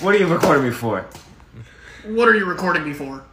What are you recording me for? What are you recording me for?